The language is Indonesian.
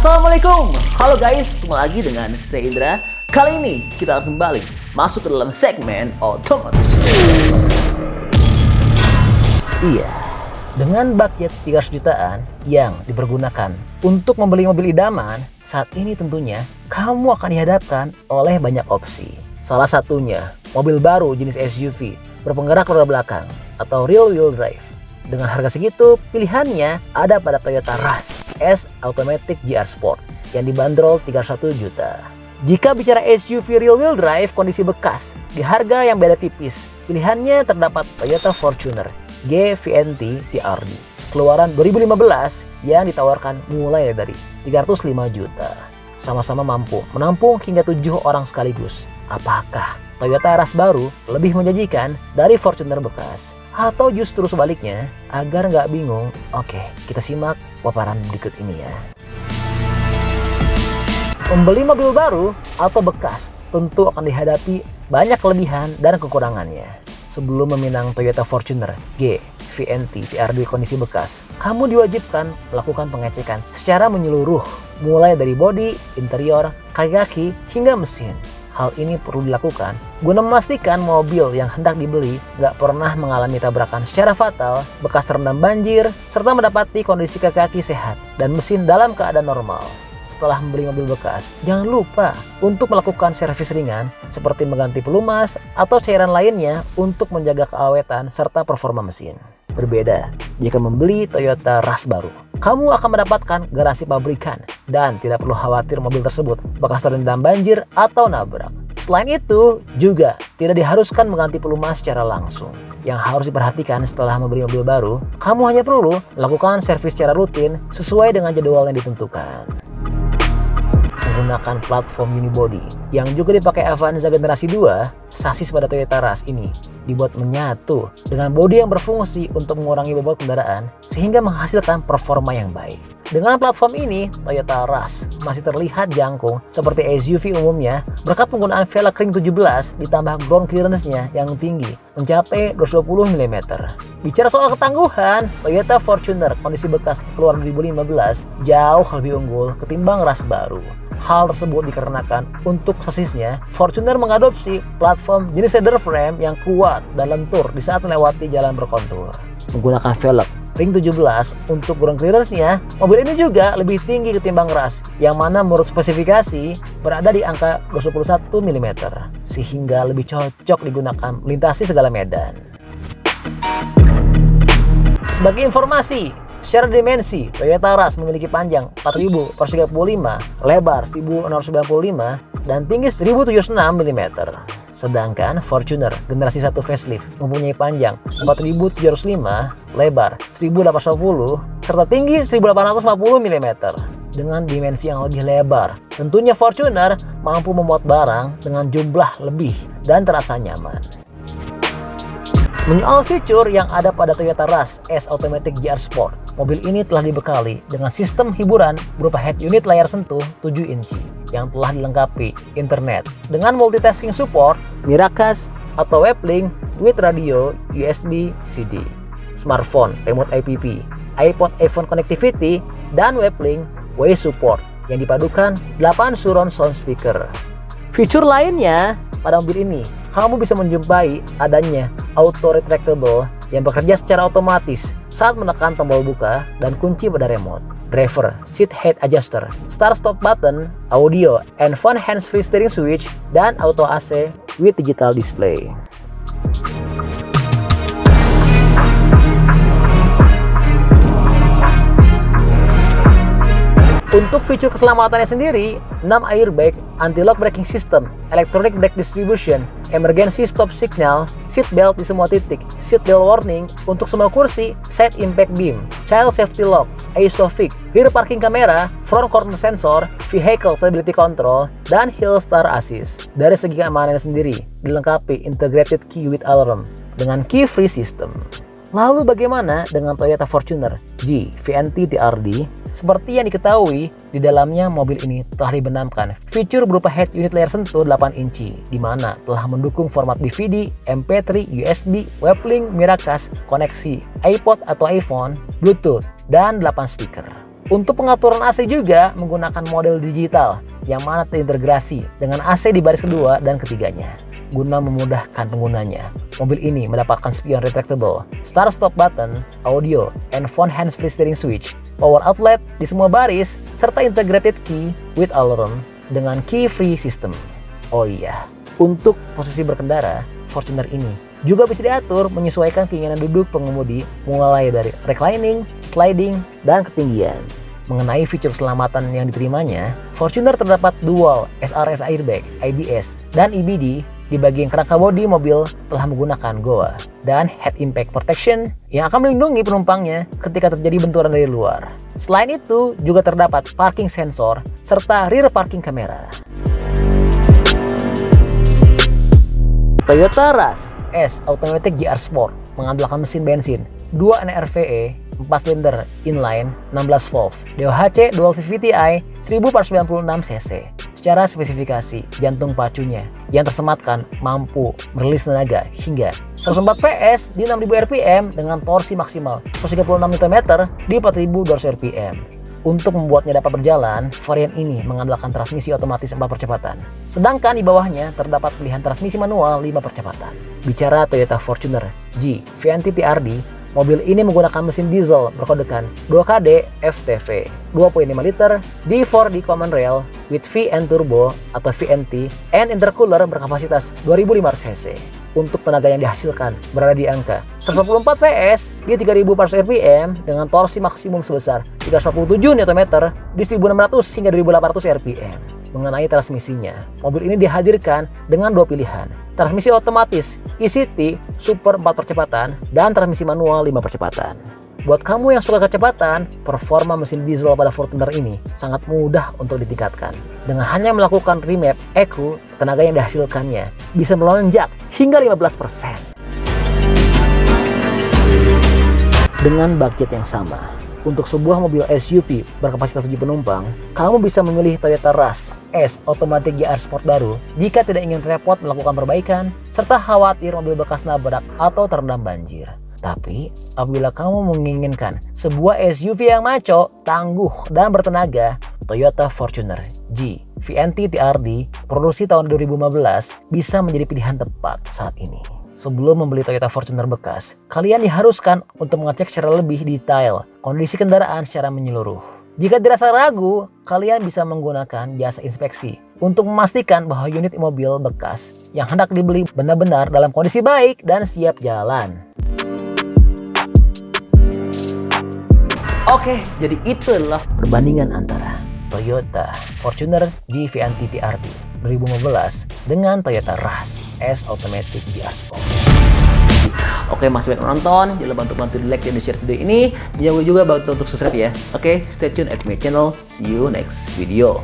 Assalamualaikum, halo guys, ketemu lagi dengan saya Indra. Kali ini kita akan kembali masuk ke dalam segmen otomotif. Iya, dengan budget 300 jutaan yang dipergunakan untuk membeli mobil idaman, saat ini tentunya kamu akan dihadapkan oleh banyak opsi. Salah satunya mobil baru jenis SUV berpenggerak roda belakang atau real wheel drive. Dengan harga segitu, pilihannya ada pada Toyota Rush S Automatic GR Sport yang dibanderol 31 juta. Jika bicara SUV real wheel drive kondisi bekas di harga yang beda tipis, pilihannya terdapat Toyota Fortuner GVNT TRD keluaran 2015 yang ditawarkan mulai dari 305 juta. Sama-sama mampu menampung hingga tujuh orang sekaligus. Apakah Toyota Rush baru lebih menjanjikan dari Fortuner bekas? Atau justru sebaliknya, agar nggak bingung, oke kita simak paparan berikut ini ya. Membeli mobil baru atau bekas tentu akan dihadapi banyak kelebihan dan kekurangannya. Sebelum meminang Toyota Fortuner G VNT TRD kondisi bekas, kamu diwajibkan melakukan pengecekan secara menyeluruh, mulai dari bodi, interior, kaki-kaki, hingga mesin. Hal ini perlu dilakukan guna memastikan mobil yang hendak dibeli nggak pernah mengalami tabrakan secara fatal, bekas terendam banjir, serta mendapati kondisi kaki-kaki sehat dan mesin dalam keadaan normal. Setelah membeli mobil bekas, jangan lupa untuk melakukan servis ringan seperti mengganti pelumas atau cairan lainnya untuk menjaga keawetan serta performa mesin. Berbeda jika membeli Toyota Rush baru. Kamu akan mendapatkan garansi pabrikan dan tidak perlu khawatir mobil tersebut bekas terendam banjir atau nabrak. Selain itu, juga tidak diharuskan mengganti pelumas secara langsung. Yang harus diperhatikan setelah membeli mobil baru, kamu hanya perlu melakukan servis secara rutin sesuai dengan jadwal yang ditentukan menggunakan platform unibody yang juga dipakai Avanza generasi 2, sasis pada Toyota Rush ini dibuat menyatu dengan bodi yang berfungsi untuk mengurangi bobot kendaraan sehingga menghasilkan performa yang baik. Dengan platform ini, Toyota Rush masih terlihat jangkung seperti SUV umumnya berkat penggunaan velg ring 17 ditambah ground clearance-nya yang tinggi mencapai 220 mm. Bicara soal ketangguhan, Toyota Fortuner kondisi bekas keluaran 2015 jauh lebih unggul ketimbang Rush baru. Hal tersebut dikarenakan untuk sasisnya, Fortuner mengadopsi platform jenis cedar frame yang kuat dan lentur di saat melewati jalan berkontur. Menggunakan velg ring 17 untuk ground clearance-nya, mobil ini juga lebih tinggi ketimbang Rush, yang mana menurut spesifikasi berada di angka 221 mm, sehingga lebih cocok digunakan melintasi segala medan. Sebagai informasi, Secara dimensi, Toyota Rush memiliki panjang 4000 per 35, lebar 1695, dan tinggi 1076 mm. Sedangkan Fortuner generasi 1 facelift mempunyai panjang 4705, lebar 1810, serta tinggi 1840 mm dengan dimensi yang lebih lebar. Tentunya Fortuner mampu memuat barang dengan jumlah lebih dan terasa nyaman. Menyoal fitur yang ada pada Toyota Rush S Automatic GR Sport, Mobil ini telah dibekali dengan sistem hiburan berupa head unit layar sentuh 7 inci yang telah dilengkapi internet dengan multitasking support, Miracast atau Weblink with radio USB CD, smartphone, remote app, iPod iPhone connectivity, dan Weblink Way support yang dipadukan 8 surround sound speaker. Fitur lainnya pada mobil ini, kamu bisa menjumpai adanya auto retractable yang bekerja secara otomatis saat menekan tombol buka dan kunci pada remote. Driver, seat height adjuster, start stop button, audio, and phone hands-free steering switch, dan auto AC with digital display. Untuk fitur keselamatannya sendiri, 6 airbag, anti-lock braking system, electronic brake distribution, emergency stop signal, seat belt di semua titik, seat belt warning untuk semua kursi, side impact beam, child safety lock, ISOFIX, rear parking camera, front corner sensor, vehicle stability control, dan hill star assist. Dari segi keamanan sendiri, dilengkapi integrated key with alarm dengan key free system. Lalu bagaimana dengan Toyota Fortuner G VNT TRD? Seperti yang diketahui, di dalamnya mobil ini telah dibenamkan fitur berupa head unit layar sentuh 8 inci, di mana telah mendukung format DVD, MP3, USB, Weblink, Miracast, koneksi iPod atau iPhone, Bluetooth, dan 8 speaker. Untuk pengaturan AC juga menggunakan model digital yang mana terintegrasi dengan AC di baris kedua dan ketiganya guna memudahkan penggunanya. Mobil ini mendapatkan spion retractable, start stop button, audio, and phone hands-free steering switch, power outlet di semua baris, serta integrated key with alarm dengan key free system. Oh iya, untuk posisi berkendara, Fortuner ini juga bisa diatur menyesuaikan keinginan duduk pengemudi mulai dari reclining, sliding, dan ketinggian. Mengenai fitur keselamatan yang diterimanya, Fortuner terdapat dual SRS airbag, ABS, dan EBD di bagian kerangka bodi mobil telah menggunakan GOA dan head impact protection yang akan melindungi penumpangnya ketika terjadi benturan dari luar. Selain itu, juga terdapat parking sensor serta rear parking camera. Toyota Rush S Automatic GR Sport mengandalkan mesin bensin. 2 NRVE 4 silinder inline 16 volt. DOHC Dual VVTi 1496 cc Secara spesifikasi, jantung pacunya yang tersematkan mampu merilis tenaga hingga 104 PS di 6000 rpm dengan torsi maksimal 136 Nm di 4200 rpm. Untuk membuatnya dapat berjalan, varian ini mengandalkan transmisi otomatis 4 percepatan. Sedangkan di bawahnya terdapat pilihan transmisi manual 5 percepatan. Bicara Toyota Fortuner G VNT TRD, Mobil ini menggunakan mesin diesel berkodekan 2KD FTV 2.5 liter D4D Common Rail with VN Turbo atau VNT and intercooler berkapasitas 2500 cc. Untuk tenaga yang dihasilkan berada di angka 144 PS di 3400 rpm dengan torsi maksimum sebesar 347 Nm di 1600 hingga 2800 rpm. Mengenai transmisinya, mobil ini dihadirkan dengan dua pilihan, transmisi otomatis ECT Super 4 percepatan dan transmisi manual 5 percepatan. Buat kamu yang suka kecepatan, performa mesin diesel pada Fortuner ini sangat mudah untuk ditingkatkan. Dengan hanya melakukan remap ECU, tenaga yang dihasilkannya bisa melonjak hingga 15%. Dengan budget yang sama, untuk sebuah mobil SUV berkapasitas 7 penumpang, kamu bisa memilih Toyota Rush S Automatic GR Sport baru jika tidak ingin repot melakukan perbaikan serta khawatir mobil bekas nabrak atau terendam banjir. Tapi, apabila kamu menginginkan sebuah SUV yang maco, tangguh, dan bertenaga, Toyota Fortuner G VNT TRD produksi tahun 2015 bisa menjadi pilihan tepat saat ini. Sebelum membeli Toyota Fortuner bekas, kalian diharuskan untuk mengecek secara lebih detail kondisi kendaraan secara menyeluruh. Jika dirasa ragu, kalian bisa menggunakan jasa inspeksi untuk memastikan bahwa unit mobil bekas yang hendak dibeli benar-benar dalam kondisi baik dan siap jalan. Oke, jadi itulah perbandingan antara Toyota Fortuner GVNT TRD 2015 dengan Toyota Rush S Automatic GR Sport. Oke, masih banyak nonton. Jangan lupa untuk bantu di like dan di share video ini. Jangan lupa juga bantu untuk subscribe ya. Oke, stay tune at my channel. See you next video.